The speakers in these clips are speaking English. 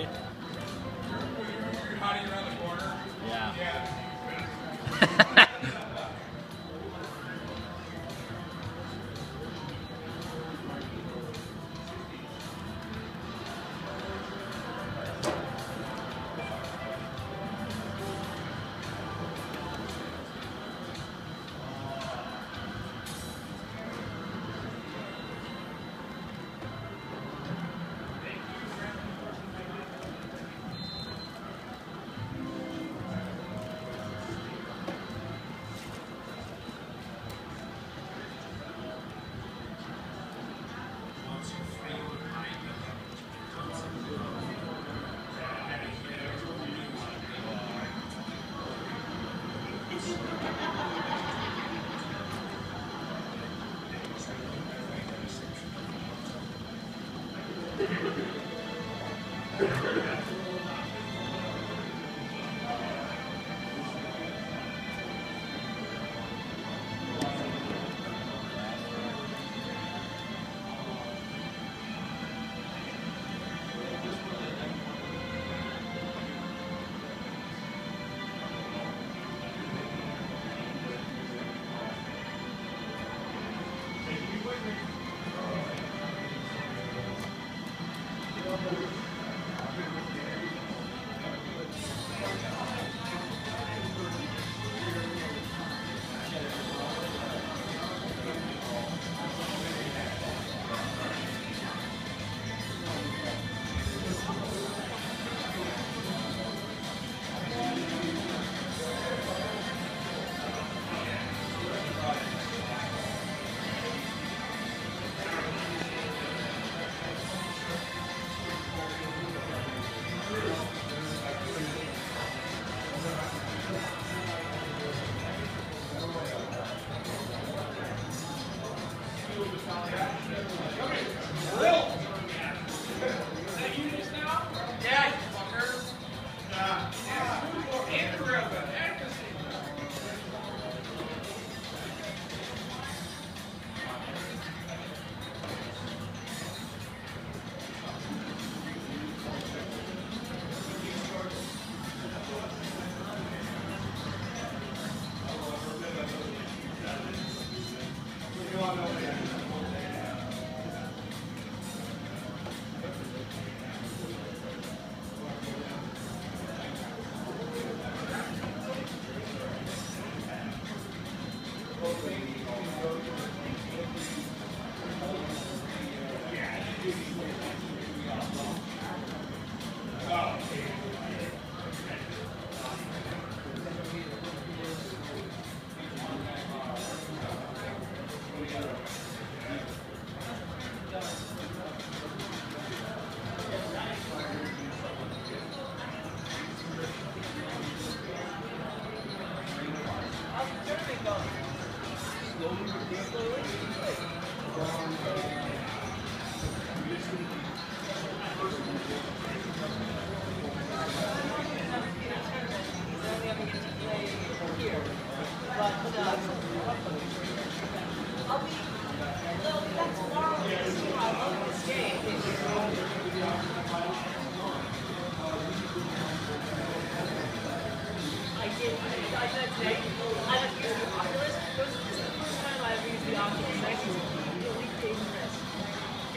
right? Thank you.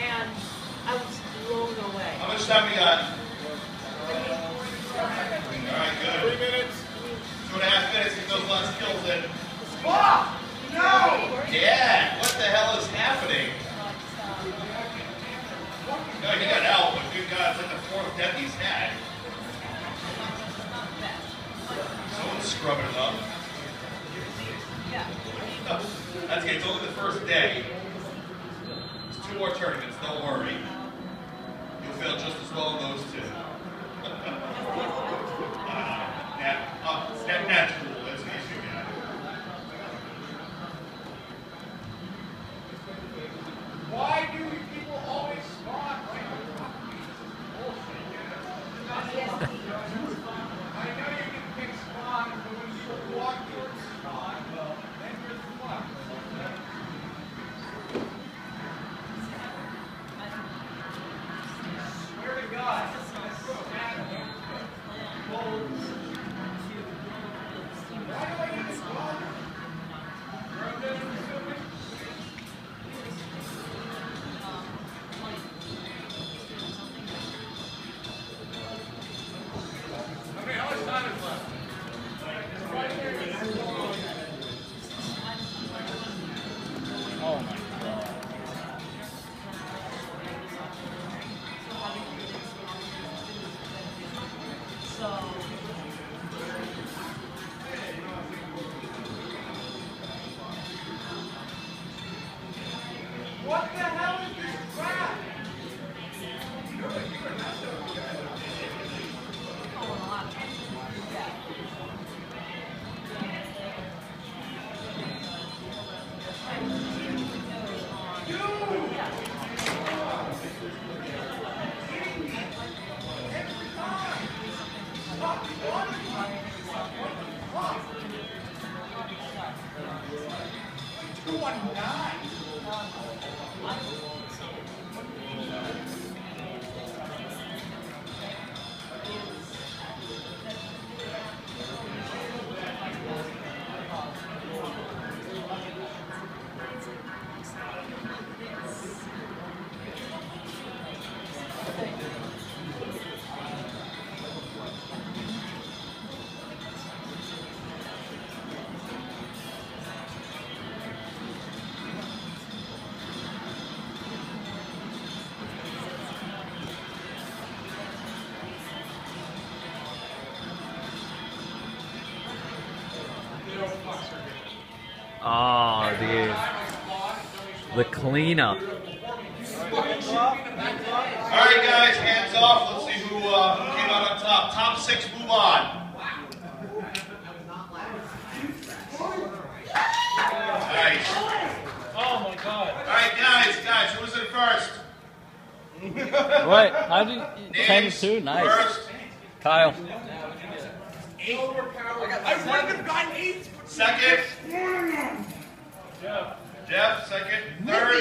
And I was blown away. How much time we got? All right, good. Three minutes. Two and a half minutes. Get those last kills in. Fuck! No! Yeah. What the hell is happening? No, he got out, but good God, it's like the fourth death he's had. Someone's scrubbing it up. That's okay. It's only the first day. There's two more tournaments. Don't worry. You'll fail just as well in those two. What Two Oh, dude. The cleanup. All right, guys, hands off. Let's see who, uh, who came out on top. Top six, move on. Nice. Oh my god. All right, guys, guys, who was in first? What? How did you? 10 Names 2? Nice. First, Kyle. Eight. I wouldn't have gotten eight. Second. Jeff, Jeff, second. Third.